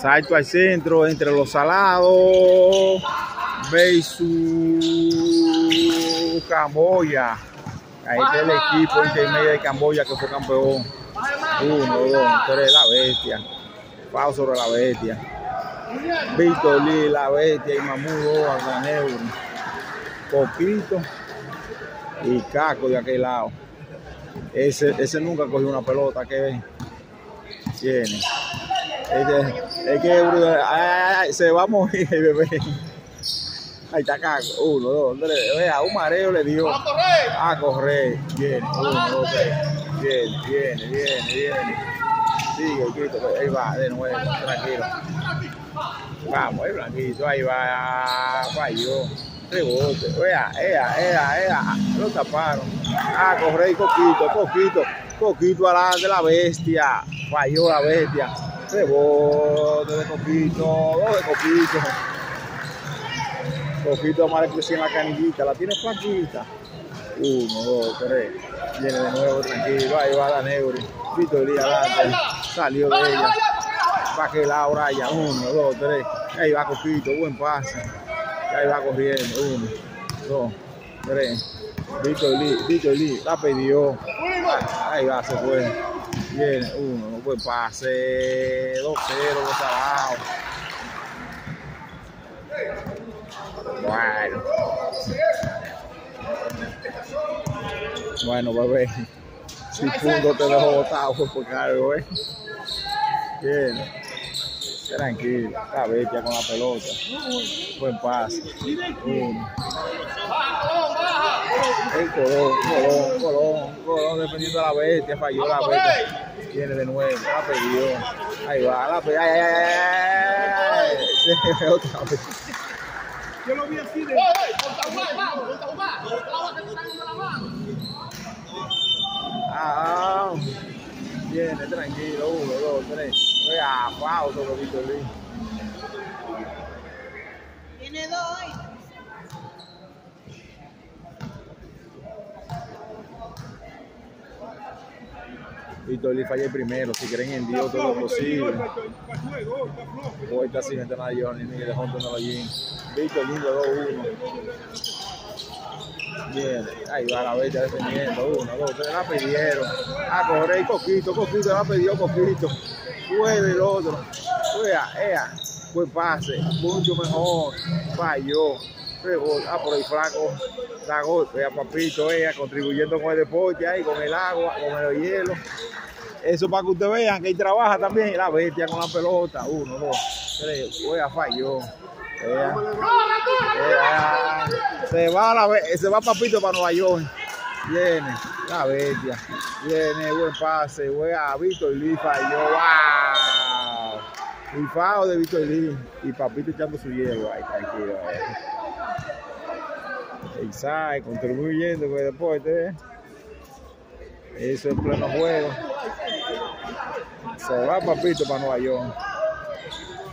Salto al centro entre los salados. Beisu Camboya. Ahí está el equipo intermedio de Camboya que fue campeón. Uno, dos, tres, la bestia. Pau sobre la bestia. Víctor Lee, la bestia y Mamudo Alganeur. Poquito y Caco de aquel lado. Ese, ese nunca cogió una pelota que tiene. Es que, ay, se va a morir el bebé. Ahí está Caco. Uno, dos, tres. Vea, un mareo le dio. A correr. A correr. Viene. Uno, dos, tres. Viene, viene, viene, viene. Sigue, Cristo. Ahí va, de nuevo. Tranquilo. Vamos, ahí blanquito. Ahí va. Falló. Rebote. Vea, ea, ea, ea. Lo taparon. A correr, Coquito, Coquito. Coquito adelante la bestia. Falló la bestia. Rebote de Coquito. Dos de. Coquito más que en la canillita. La tiene flaquita. Uno, dos, tres. Viene de nuevo tranquilo. Ahí va la Neuri. Vito Elías adelante. Salió de ella. Va que la Raya. Uno, dos, tres. Ahí va Coquito. Buen pase. Ahí va corriendo. Uno, dos, tres. Vito Lee, Vito Lee, la pidió. Ahí va, se fue. Viene, uno, no puede pase. 2-0, los abajo. Bueno. Bueno, bebé. Si punto te dejo botado fue por algo, ¿eh? Bien. Tranquilo, la bestia con la pelota. Buen pase. Uno. El colón, colón, colón, colón, dependiendo de la bestia, falló la bestia. Viene de nuevo, la perdió. Ahí va, la perdió. Ay, ay, ay, ay. Se ve otra vez. Yo lo vi así de. Ah, viene tranquilo, uno, dos, tres. A pausa. Víctor Lee fallé primero, si creen en Dios todo lo posible. Hoy está sin gente nadie, ni Miguel de Honto no allí. Víctor Lee 2-1. Bien, ahí va la bestia defendiendo. Uno, dos, tres, la pidieron. A correr, Coquito, Coquito, la pidió Coquito. Puede el otro. Vea, ea, fue pase, mucho mejor. Falló. Ah, por el flaco da golpe a Papito, ella contribuyendo con el deporte ahí, con el agua, con el hielo. Eso para que ustedes vean que ahí trabaja también la bestia con la pelota. Uno, dos, tres. Vea, falló. Se va la se va Papito para Nueva York. Viene la bestia. Viene, buen pase. Wea, Víctor Lee falló. ¡Wow! Rifado de Víctor Lee. Y Papito echando su hielo. Ay, tranquilo. Eh. Isaac contribuyendo con el deporte. ¿eh? Eso en pleno juego. Se va Papito para Nueva York.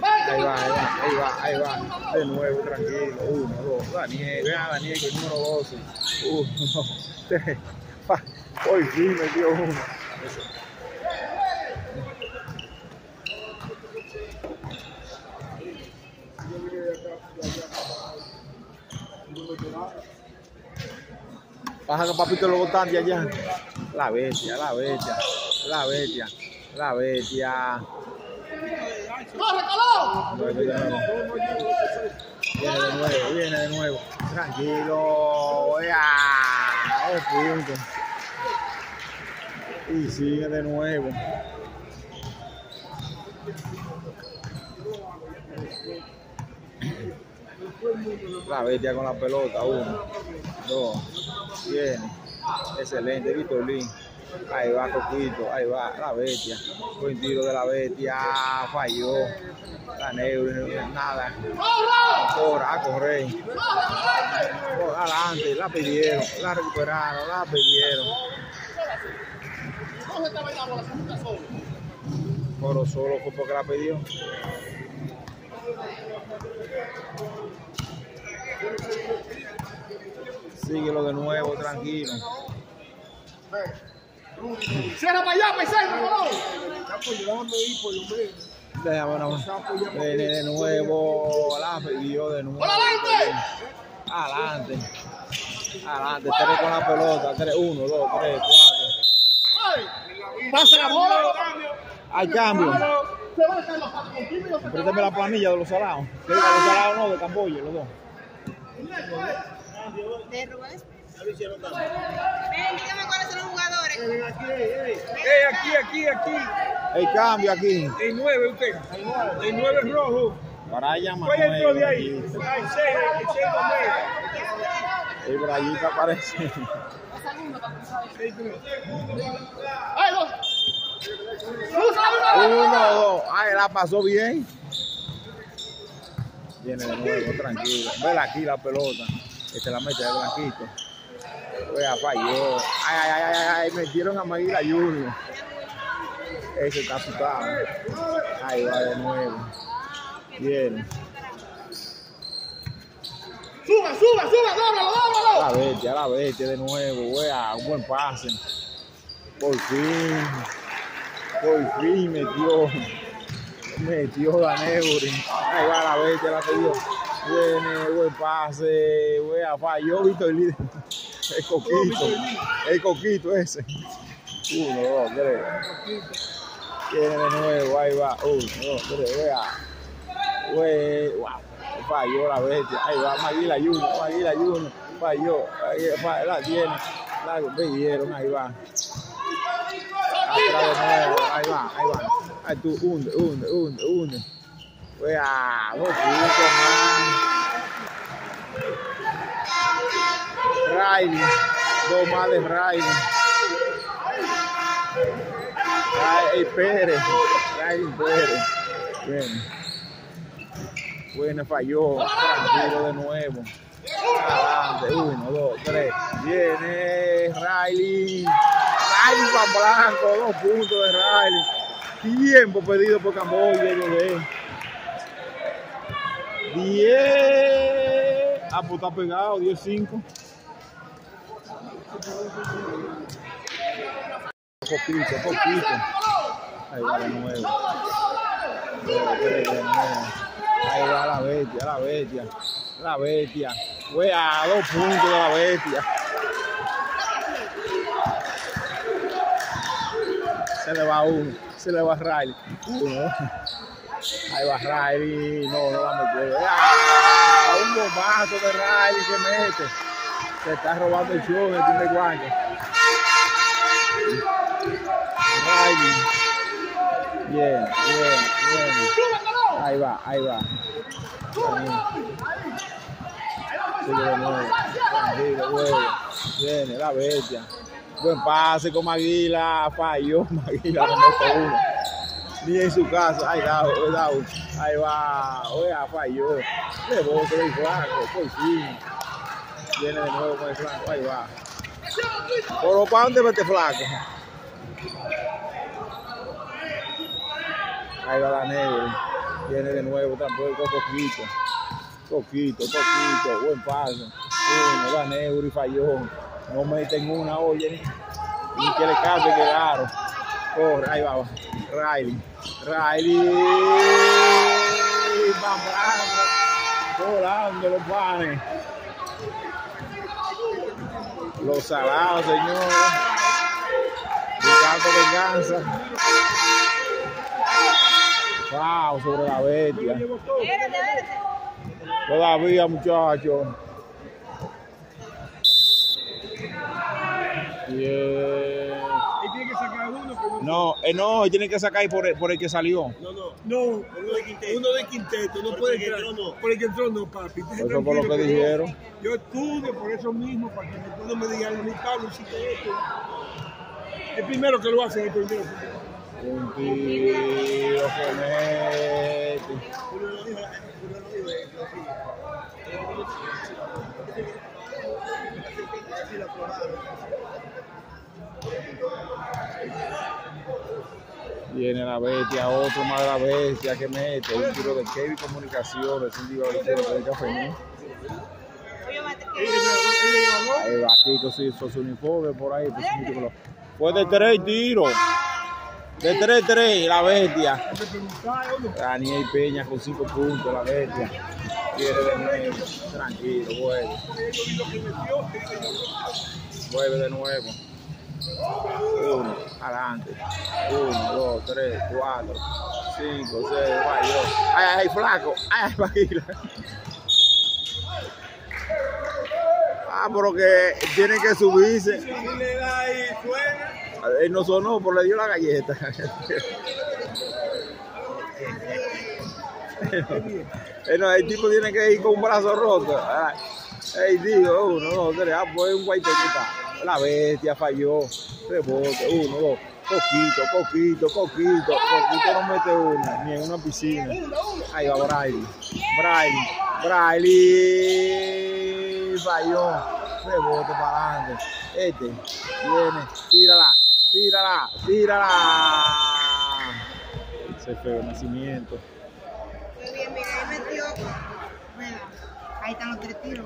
Ahí va, ahí va, ahí va, ahí va. De nuevo, tranquilo. Uno, dos. Daniel, vean a Daniel con el número 12. Uno, tres. Hoy sí metió uno. Baja que papito lo botan de allá. La bestia, la bestia, la bestia, la bestia. ¡Corre, calor! Viene de nuevo, viene de nuevo. Tranquilo. ¡Ya! Dos puntos. Y sigue de nuevo. La bestia con la pelota. Uno, dos. Viene. Excelente, Víctor Lin. Ahí va Coquito, ahí va la bestia. Buen tiro de la bestia. Falló. La neuro, nada. Ahora a correr. Por adelante, la pidieron, la recuperaron, la pidieron. Pero solo fue porque la pidió. Síguelo de nuevo, tranquilo. Cierra para allá, paisano. Ya pues déjame ir por lo menos. Déjame nomás. Viene de nuevo. La pidió de nuevo. Adelante. Adelante. Tres con la pelota. Tres, uno, dos, tres, cuatro. Pasa la bola. Hay cambio. Se va a caer los patrocinios. Préstame la planilla de los salados. Diga los salados no, de Camboya, los dos. de Rubén. Ven, dígame cuáles son los jugadores. Eh, aquí, aquí, aquí. Hay cambio aquí. El 9 usted. El 9 es rojo. Para allá ¿Cuál entró de ahí? Ah, El 6, el 6 es El Brayita aparece. ¡Ay, dos! ¡Cruza la Uno, dos. Ay, la pasó bien. Viene de nuevo, tranquilo. Vela aquí la pelota. Este la mete de blanquito. Vea, falló. Ay, ay, ay, ay, ay, metieron a Maguila Junior. Ese está asustado. Ahí va de nuevo. Viene. ¡Suba, suba, suba! ¡Dóblalo, dóblalo! A la bestia, a la bestia de nuevo. Vea, un buen pase. Por fin. Por fin metió. Metió Daneburi. Ahí va la bestia, la pidió. Viene, buen pase. Vea, falló Víctor Líder. El coquito. El coquito ese. Uno, dos, tres. Viene de nuevo, ahí va. Uno, dos, tres, vea. Güey, wow. Falló la bestia. Ahí va Maguila Junior, Maguila Junior. Falló. Ahí la tiene. La veieron, ahí va. Atrás de nuevo, ahí va, ahí va. Ahí tú, hunde, hunde, hunde, hunde. Vea, puntos más. Riley, dos más de Riley. Riley Pérez, Riley Pérez. Bien. Bueno, falló. Tranquilo de nuevo. Adelante. Uno, dos, tres. Viene Riley. Riley Juan Blanco. Dos puntos de Riley. Tiempo pedido por Camboya. bebé. Diez. Ah, pues está pegado. Diez, cinco. Poquito, poquito. Ahí va de nuevo. Ahí va la bestia, la bestia, la bestia. Fue a dos puntos de la bestia. Se le va uno, se le va Riley. Uno. Ahí va Riley. No, no la metió. ¡Ah! Un bombazo de Riley que mete. Se está robando el show primer guante. Riley. Bien, bien, bien. Ahí va, ahí va. De. Viene la bestia. Buen pase con Maguila. Falló Maguila. Uno. Ni en su casa. Ahí da. Ahí va. Oiga, falló. Le bote el flaco. Por fin. Viene de nuevo con el flaco. Ahí va. Pero ¿para dónde va este flaco? Ahí va la negra. Viene de nuevo tampoco poquito. Poquito, poquito. Buen paso. Uno, la negra y falló. No meten una, oye. Ni, que le cambie quedaron. Corre, ahí va. Riley. Riley. Volando los panes. Los salados, señores. Buscando venganza. Wow, sobre la bestia. Todavía, muchachos. Bien. Y tiene que sacar uno. pero No, eh, no, tiene que sacar ahí por el, por el que salió. No, no. No, uno de quinteto. Uno de quinteto. No puede entrar. Por el que entró, no, papi. Esté Eso fue lo que yo- dijeron. Yo estudio por eso mismo, para que después no me digan, mi Pablo, hiciste esto. El primero que lo hace es el primero. Un tiro que mete. Uno lo dijo, uno lo dijo, lo dijo. Viene la bestia, otro más de la bestia que mete. Un tiro de Kevin Comunicaciones, un tiro de café. Ahí va Kiko, sí, hizo su uniforme por ahí. Pues. Fue de tres tiros. De 3-3, la bestia. Daniel Peña con 5 puntos, la bestia. Quiere de nuevo. Tranquilo, vuelve. Vuelve de nuevo. Uno, adelante. Uno, dos, tres, cuatro, cinco, seis, vaya. Ay, ay, flaco. Ay, ay, Paquila. Ah, pero que tiene que subirse. Él no sonó, pero le dio la galleta. Eh, el tipo tiene que ir con un brazo roto. Ay, digo, uno, dos, tres. Ah, pues un. La bestia falló. Rebote, uno, dos. Coquito, coquito, coquito. Coquito no mete uno, ni en una piscina. Ahí va Braille. Braille. Braille. Falló. Rebote para adelante. Este viene. Tírala. Tírala. Tírala. Ese feo nacimiento. Muy bien, mira, ahí metió. Mira, ahí están los tres tiros.